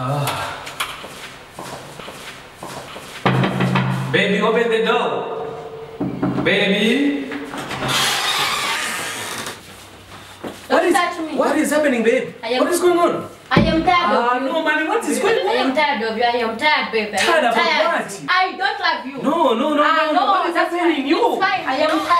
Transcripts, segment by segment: Uh. Baby, open the door. Baby. What is, what is happening, babe? what is going on? I am tired uh, of you. No, man, what is going on? I am tired of ah, you. I am tired, baby. tired, tired. of what? I don't love you. No, no, no, uh, no, no. What is happening? You. It's fine. I am tired.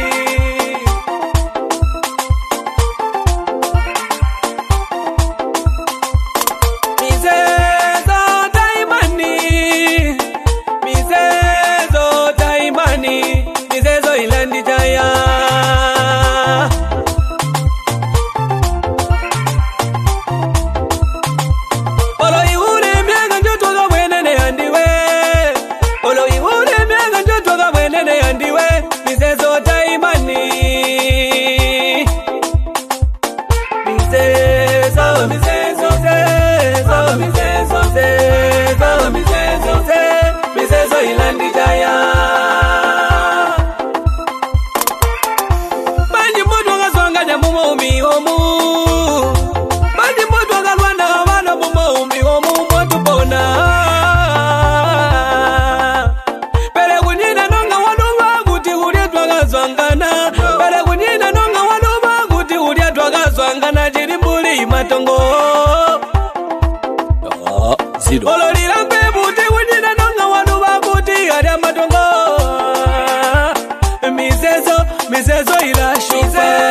twakazwangana pale kunyina nonga waluva kuti ulya twakazwangana chili mbuli imatongo ah, ololila mpepu ti kunyina nonga waluva kuti alya matongo mizezo mizezo ilashuva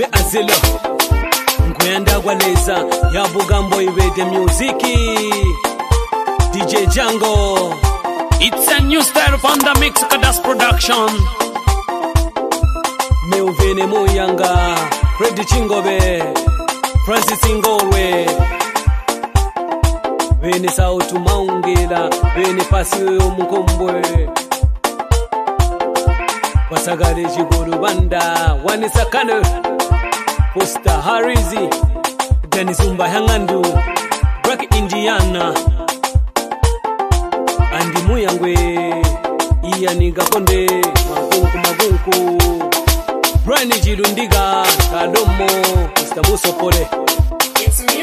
me azelo nkuyanda kwaleza yabukambo ibete musiki dj jango its a new style from the mix kadas production meuvene moyanga fred chingobe francis ingolwe vene sautu maungela vene pasiweyo mukombwe kwasakale chikulu banda wanisakane Costa Harizi, Dennis Umbayangandu, Brack Indiana, Andi Muyangwe, Iyani Gakonde, Magunku Magunku, Brani Jirundiga, Kadomo, Mr. Musopole. It's me.